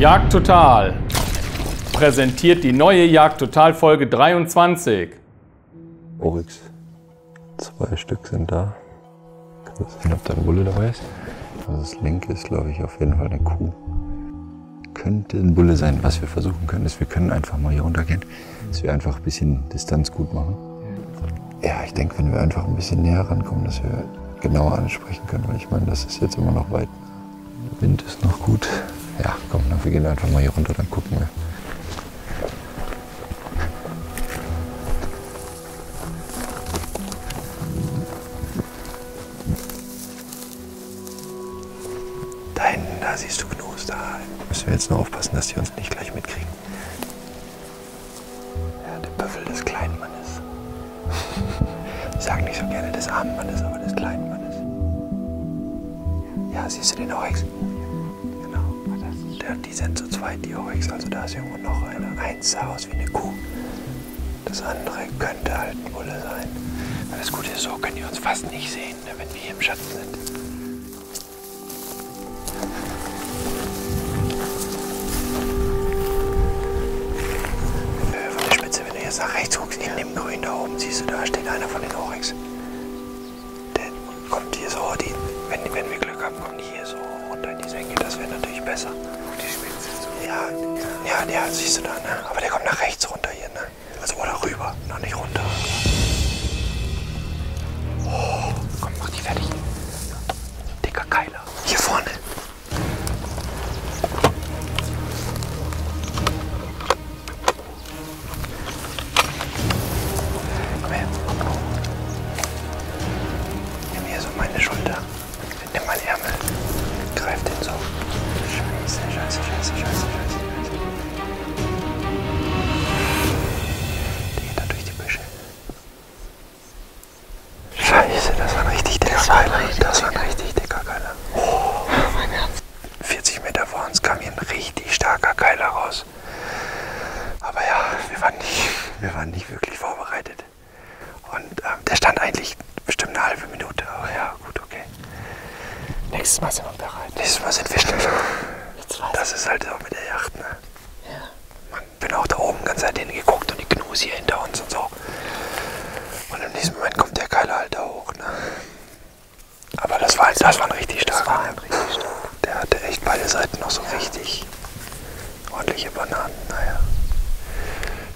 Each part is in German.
Jagd Total präsentiert die neue Jagd Total Folge 23. Oryx. Zwei Stück sind da. Kannst du sehen, ob da ein Bulle dabei ist? Also das linke ist, glaube ich, auf jeden Fall eine Kuh. Könnte ein Bulle sein. Was wir versuchen können, ist, wir können einfach mal hier runtergehen, dass wir einfach ein bisschen Distanz gut machen. Ja, ich denke, wenn wir einfach ein bisschen näher rankommen, dass wir genauer ansprechen können, weil ich meine, das ist jetzt immer noch weit. Der Wind ist noch gut. Ja, komm, dann wir gehen einfach mal hier runter, dann gucken wir. Da hinten, da siehst du Gnus, da müssen wir jetzt nur aufpassen, dass die uns nicht gleich mitkriegen. Ja, der Büffel des kleinen Mannes. Ich sage nicht so gerne des armen Mannes, aber des kleinen Mannes. Ja, siehst du den Oryx? Die sind zu zweit, die Oryx. Also da ist irgendwo noch eine. Eins sah aus wie eine Kuh. Das andere könnte halt ein Bulle sein. Das Gute ist, so können die uns fast nicht sehen, ne, wenn wir hier im Schatten sind. Äh, Von der Spitze, wenn du jetzt nach rechts guckst, in dem Grün da oben, siehst du, da steht einer von den Oryx. Der kommt hier so, die, wenn, wenn wir Glück haben, kommen die hier so runter in die Senke. Das wäre natürlich besser. Ja, ja, ja, siehst du da, ne? Aber der kommt nach rechts runter hier, ne? Also oder rüber, noch nicht runter. Oh, komm, mach die fertig. Dicker Keiler. Hier vorne. Komm her. Nimm hier so meine Schulter. Nimm meinen Ärmel. Greif den so. Scheiße, scheiße, scheiße, scheiße, scheiße. Der geht da durch die Büsche. Scheiße, das war ein richtig dicker Keiler. Das war ein richtig dicker Keiler. Oh, mein Herz. 40 Meter vor uns kam hier ein richtig starker Keiler raus. Aber ja, wir waren nicht, wir waren nicht wirklich vorbereitet. Und ähm, der stand eigentlich bestimmt eine halbe Minute. Aber ja, gut, okay. Nächstes Mal sind wir bereit. Nächstes Mal sind wir schneller. Das ist halt so mit der Yacht, ne? Man bin auch da oben ganz Zeit hingeguckt und die Gnus hier hinter uns und so. Und in diesem Moment kommt der Keiler halt da hoch, ne? Aber das war, das war ein richtig starker. war ein richtig starker. Der hatte echt beide Seiten noch so richtig ordentliche Bananen, naja.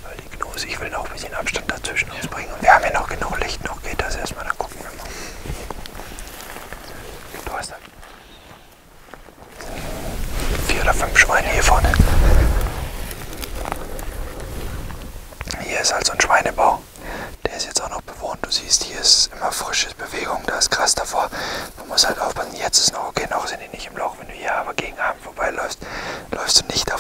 Weil die Gnus, ich will noch ein bisschen Abstand dazwischen uns bringen. Und wir haben ja noch genug Licht, noch geht das erstmal, dann gucken wir mal. Du hast da vier oder fünf Schweine hier vorne. Hier ist halt so ein Schweinebau. Der ist jetzt auch noch bewohnt. Du siehst, hier ist immer frische Bewegung, da ist Gras davor. Man muss halt aufpassen, jetzt ist noch okay, noch sind die nicht im Loch. Wenn du hier aber gegen Abend vorbeiläufst, läufst du nicht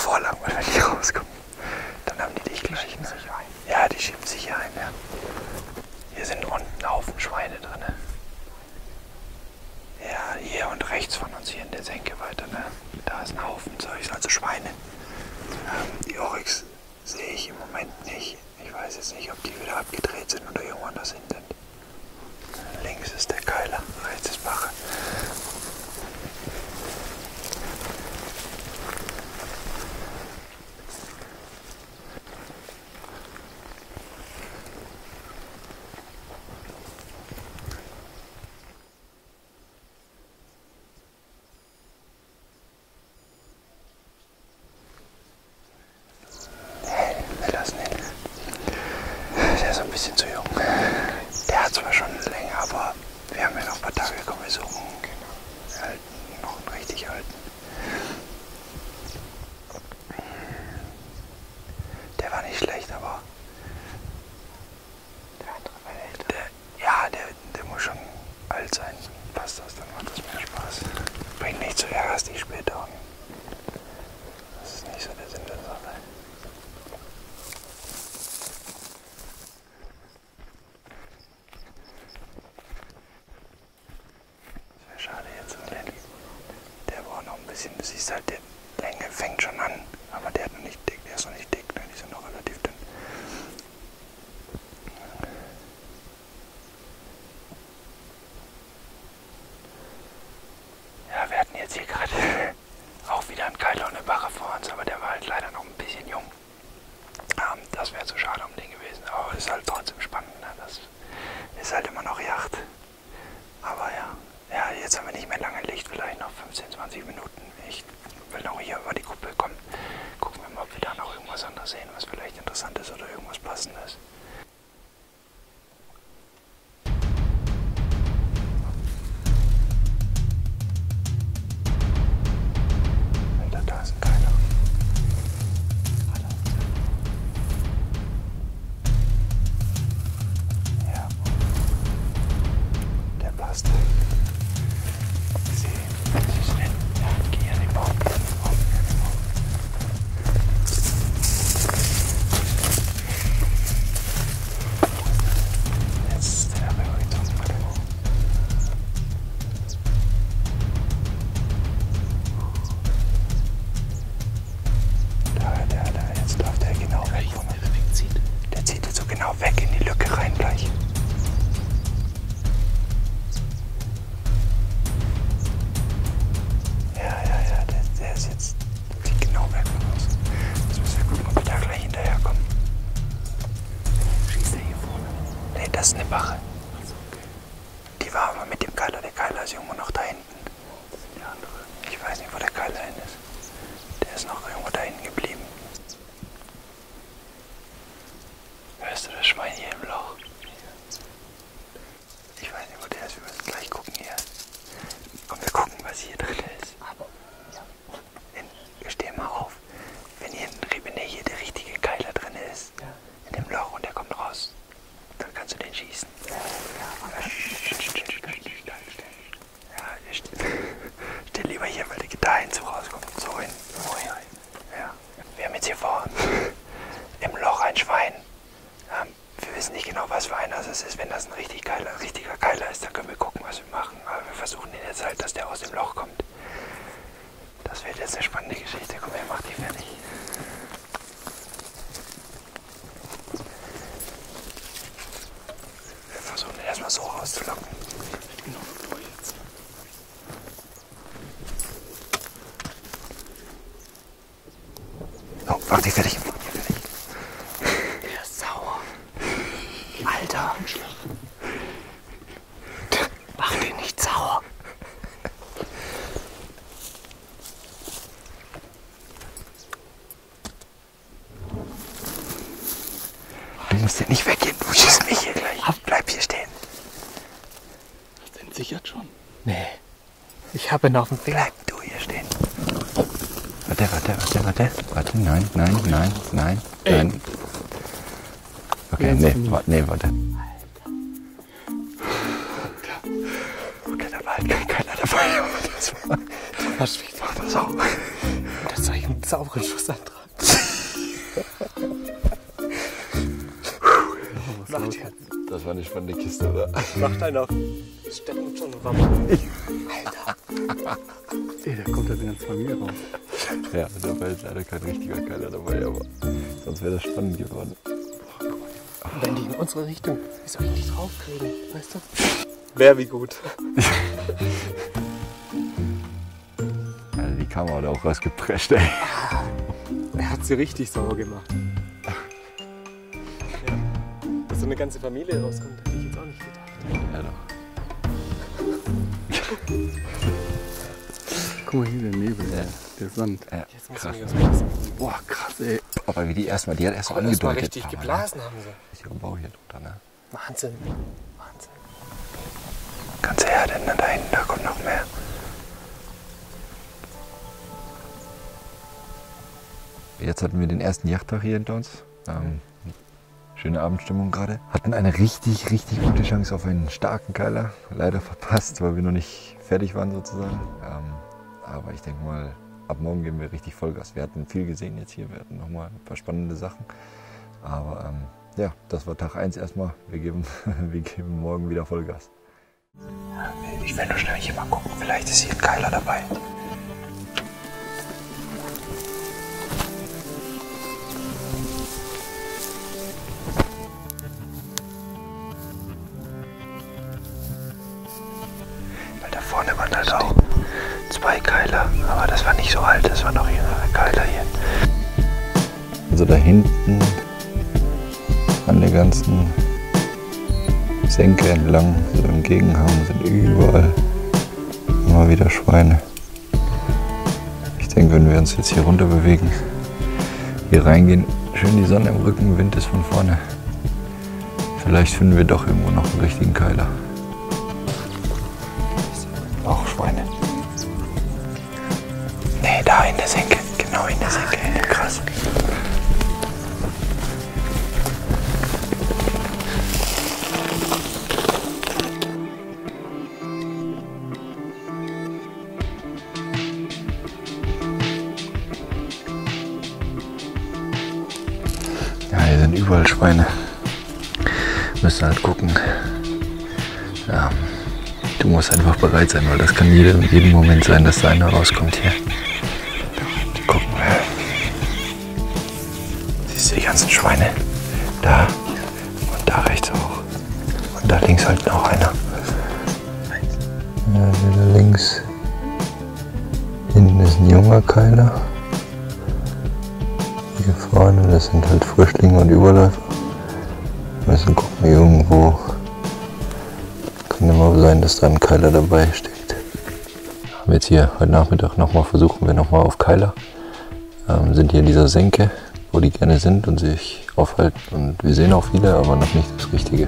versuchen ihn jetzt halt, dass der aus dem Loch kommt. Das wird jetzt eine spannende Geschichte. Komm her, mach die fertig. Wir versuchen ihn erstmal so rauszulocken. Oh. Mach die fertig. Der ist sauer. Alter. Mach den nicht sauer. Du musst hier nicht weggehen. Du schießt mich hier gleich. Bleib hier stehen. Den sichert schon. Nee. Ich habe ihn auf dem Finger. Bleib du hier stehen. Warte, warte, warte, warte. Warte, nein, nein, nein, nein, nein. Okay, nee, warte, nee, warte. Okay, da war halt keiner dabei. Das war, Was wie mach das auch. das soll ich einen sauberen Schuss antragen. Macht jetzt. Das war eine spannende Kiste, oder? Macht einen auf. Steppen schon Wamm. Ey, da kommt ja die ganze Familie raus. Ja, dabei ist leider kein richtiger Keiler dabei, aber sonst wäre das spannend geworden. Wenn die in unsere Richtung, wie soll ich die draufkriegen? Weißt du? Wer wie gut. Also die Kamera hat auch rausgeprescht, ey. Er hat sie richtig sauer gemacht. Ja. So eine ganze Familie rauskommt, hätte ich jetzt auch nicht gedacht. Ja, doch. Guck mal hier, der Nebel, der, der Sand. Ja, Jetzt muss krass. ich. Boah, krass, ey. Aber wie die erstmal, die hat erst so Aber das mal angedeutet. richtig aber, geblasen haben sie. Ne? Ist ihre Bau hier drunter, ne? Wahnsinn. Wahnsinn. Ganz her, denn da hinten, da kommt noch mehr. Jetzt hatten wir den ersten Yachttag hier hinter uns. Ähm, schöne Abendstimmung gerade. Hatten eine richtig, richtig gute Chance auf einen starken Keiler. Leider verpasst, weil wir noch nicht fertig waren sozusagen. Ähm, aber ich denke mal, ab morgen geben wir richtig Vollgas. Wir hatten viel gesehen jetzt hier. Wir hatten nochmal ein paar spannende Sachen. Aber ähm, ja, das war Tag 1 erstmal. Wir geben, wir geben morgen wieder Vollgas. Ich nur schnell hier mal gucken. Vielleicht ist hier ein Keiler dabei. Also da hinten an der ganzen Senke entlang, so im Gegenhang sind überall immer wieder Schweine. Ich denke, wenn wir uns jetzt hier runter bewegen, hier reingehen, schön die Sonne im Rücken, Wind ist von vorne. Vielleicht finden wir doch irgendwo noch einen richtigen Keiler. Du musst einfach bereit sein, weil das kann jeden, jeden Moment sein, dass da einer rauskommt hier. Gucken wir. Siehst du die ganzen Schweine? Da. Und da rechts auch. Und da links halt noch einer. Ja, links. Hinten ist ein junger Keiler. Hier vorne, das sind halt Frischlinge und Überläufer. Wir müssen gucken, irgendwo. Kann immer sein, dass da ein Keiler dabei steckt. Haben jetzt hier heute Nachmittag nochmal versuchen wir nochmal auf Keiler. Ähm, sind hier in dieser Senke, wo die gerne sind und sich aufhalten. Und wir sehen auch viele, aber noch nicht das Richtige.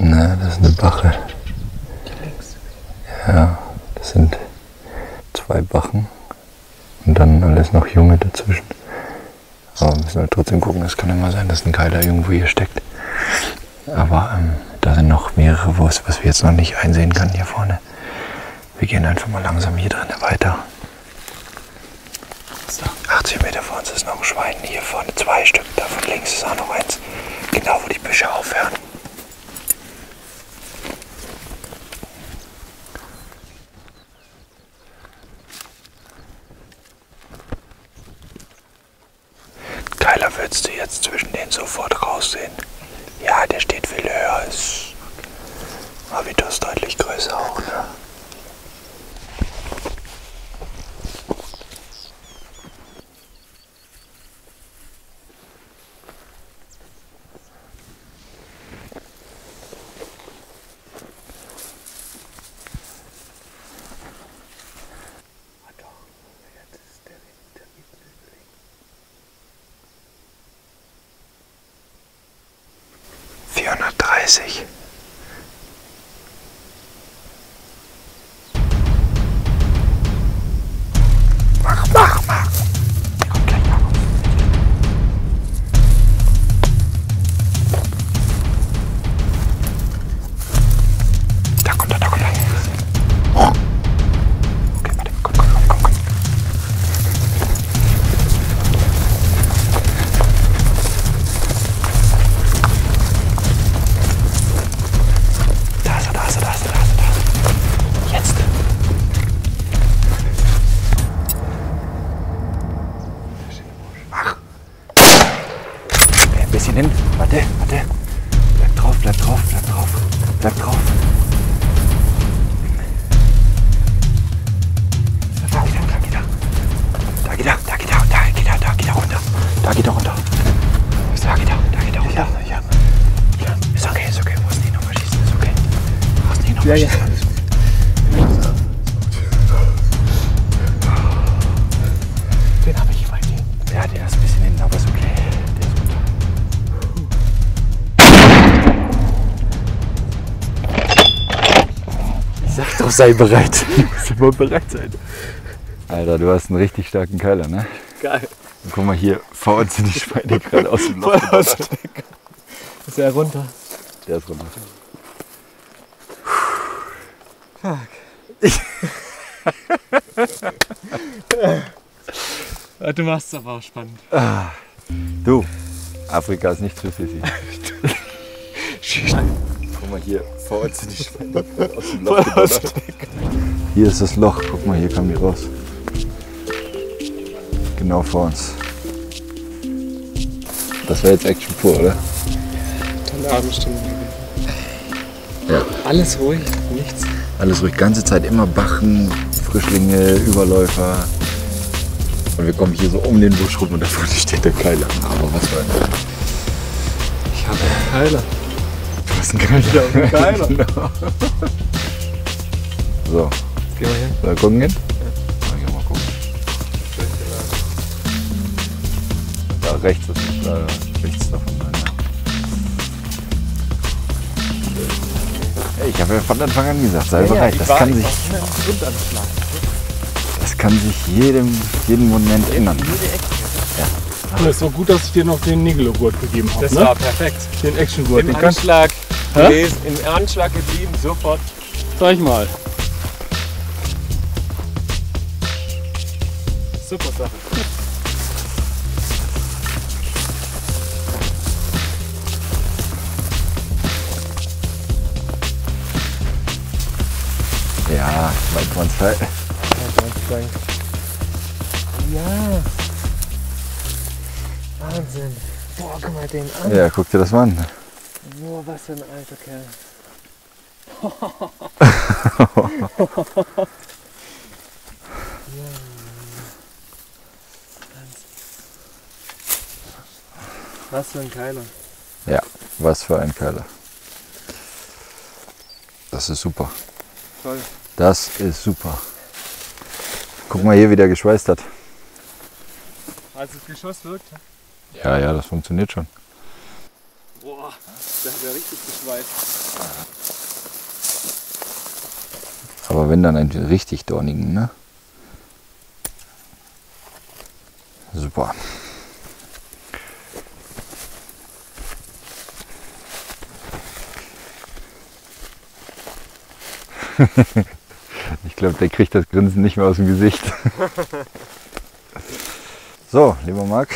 Na, das ist eine Bache. Ja, das sind zwei Bachen und dann alles noch Junge dazwischen. Aber wir müssen halt trotzdem gucken, es kann immer sein, dass ein Keiler irgendwo hier steckt. Aber ähm, da sind noch mehrere Wurst, was wir jetzt noch nicht einsehen können hier vorne. Wir gehen einfach mal langsam hier drinnen weiter. So, 80 Meter vor uns ist noch ein Schwein. Hier vorne zwei Stück. Da von links ist auch noch eins. Genau wo die Büsche aufhören. Keiler würdest du jetzt zwischen denen sofort raussehen. Ja, der steht viel höher. Ist Habitus deutlich größer auch, ne? Essig. Hin. Warte, warte. Bleib drauf, bleib drauf, bleib drauf. Bleib drauf. Doch, sei bereit. Du musst immer bereit sein. Alter, du hast einen richtig starken Keiler, ne? Geil. Und guck mal hier, vor uns sind die Schweine gerade aus dem Loch. Ist er runter? Der ist runter. Ja, du machst es aber auch spannend. Du, Afrika ist nichts für Sissi. Guck mal hier, vor uns sind die Schweine aus dem Loch. Hier ist das Loch, guck mal, hier kommen die raus. Genau vor uns. Das wäre jetzt Action pur, oder? Eine Abendstunde. Ja. Alles ruhig, nichts. Alles ruhig, ganze Zeit immer Bachen, Frischlinge, Überläufer. Und wir kommen hier so um den Busch rum und da vorne steht der Keiler. Aber was für ein Ich habe einen Keiler. Du hast einen Keiler. Keiler. Genau. So, Geh mal her. soll wir gucken gehen? Ja. Ich mal gucken. Da rechts ist da rechts davon. Nein, ne? Ey, Ich habe ja von Anfang an gesagt, sei bereit. Das kann sich, das kann sich jedem, jeden Moment ändern. Und es ist auch gut, dass ich dir noch den Nigelo-Gurt gegeben habe. Das Ne? war perfekt. Den Action-Gurt. Im Den kannst Hä? gewesen, im Anschlag geblieben, sofort. Zeig mal. Super Sache. Ja, weiß man's halt. Ja. Wahnsinn. Boah, guck mal den an. Ja, guck dir das mal an. Boah, was für ein alter Kerl. Was für ein Keiler. Ja, was für ein Keiler. Das ist super. Toll. Das ist super. Guck mal hier, wie der geschweißt hat. Als das Geschoss wirkt. Ja, ja, das funktioniert schon. Boah, der hat ja richtig geschweißt. Aber wenn dann einen richtig dornigen, ne? Super. ich glaube, der kriegt das Grinsen nicht mehr aus dem Gesicht. so, lieber Marc.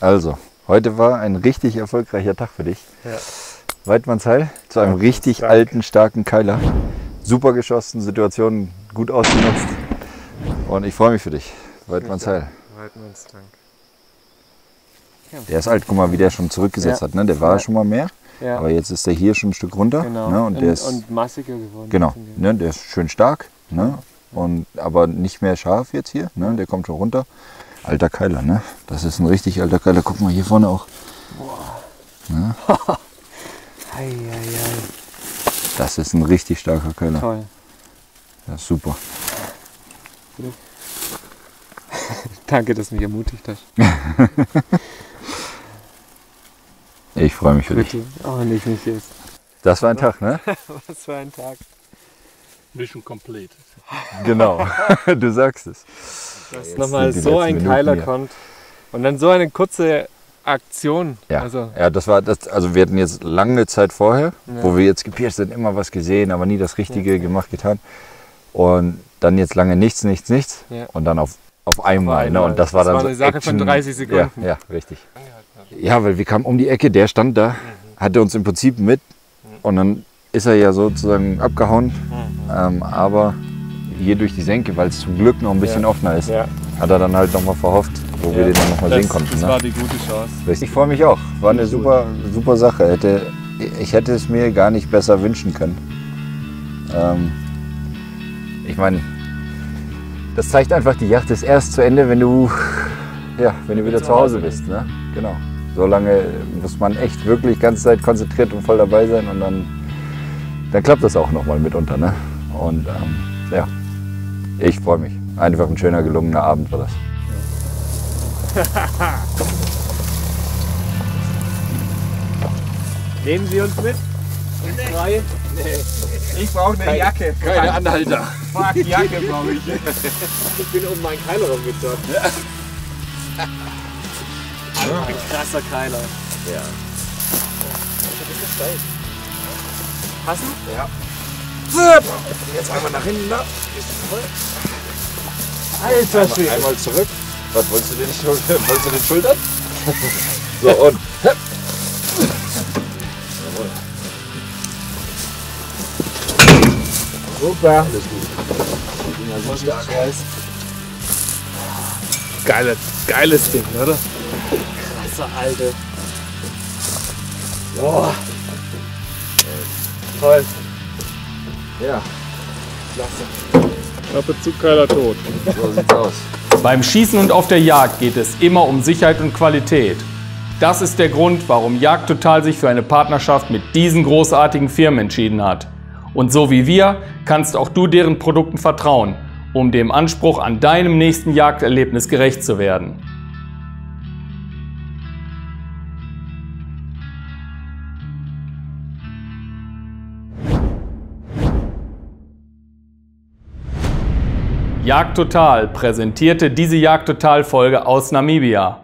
Also, heute war ein richtig erfolgreicher Tag für dich. Ja. Weidmannsheil zu einem richtig Dank. alten, starken Keiler. Super geschossen, Situation gut ausgenutzt. Und ich freue mich für dich. Weidmannsheil. Weidmanns Dank. Der ist alt, guck mal, wie der schon zurückgesetzt Ja. hat. Ne? Der war Ja. schon mal mehr, Ja, aber jetzt ist der hier schon ein Stück runter. genau. Ne? Und der ist, und massiger geworden. genau, ne? der ist schön stark, ne? und, aber nicht mehr scharf jetzt hier. Ne? Der kommt schon runter. Alter Keiler, ne? Das ist ein richtig alter Keiler. Guck mal hier vorne auch. Ei, ei, ei. Das ist ein richtig starker Keiler. Toll. Ist super. Danke, dass du mich ermutigt hast. Ich freue mich für dich. Bitte. Oh, nicht mich jetzt. Das war ein Tag, ne? Was für ein Tag. Mission complete. Genau. du sagst es. Dass nochmal so ein Keiler hier. kommt. Und dann so eine kurze Aktion. Ja, Also, ja das war das, also wir hatten jetzt lange Zeit vorher, Ja. wo wir jetzt gepirscht sind, immer was gesehen, aber nie das Richtige gemacht, getan. Und dann jetzt lange nichts, nichts, nichts. Ja. Und dann auf, auf einmal. Ne? einmal. Und das war Das dann war so eine Sache von Action. 30 Sekunden. Ja, ja, richtig. Ja, weil wir kamen um die Ecke, der stand da, hatte uns im Prinzip mit und dann ist er ja sozusagen abgehauen. Ähm, aber hier durch die Senke, weil es zum Glück noch ein bisschen Ja. offener ist, ja. hat er dann halt nochmal verhofft, wo wir den dann nochmal sehen konnten. Das ne? war die gute Chance. Ich freue mich auch. War eine super, super Sache. Hätte, ich hätte es mir gar nicht besser wünschen können. Ähm, ich meine, das zeigt einfach, die Yacht ist erst zu Ende, wenn du, ja, wenn du wieder zu Hause bist. Ne? Genau. So lange muss man echt wirklich ganze Zeit konzentriert und voll dabei sein und dann, dann klappt das auch nochmal mitunter. Ne? Und ähm, ja, ich freue mich. Einfach ein schöner, gelungener Abend war das. Nehmen Sie uns mit? Drei? Nee. Ich brauche eine Jacke. Keine Anhalter. Fuck, Jacke brauche ich. ich bin um meinen Keiler rumgezockt. Alter, ein krasser Keiler. Ja. Das ist steil. Passen? Ja. Jetzt einmal nach hinten. Da. Alter Schwede. Einmal zurück. Was wolltest du den, wolltest du den schultern? So und. Super. Alles gut. Geiles, geiles Ding, oder? Krasser Alte. Boah. Toll. Ja, Klappe zu, Keiler tot. so sieht's aus. Beim Schießen und auf der Jagd geht es immer um Sicherheit und Qualität. Das ist der Grund, warum Jagd Total sich für eine Partnerschaft mit diesen großartigen Firmen entschieden hat. Und so wie wir kannst auch du deren Produkten vertrauen, um dem Anspruch an deinem nächsten Jagderlebnis gerecht zu werden. Jagd Total präsentierte diese Jagd Total Folge aus Namibia.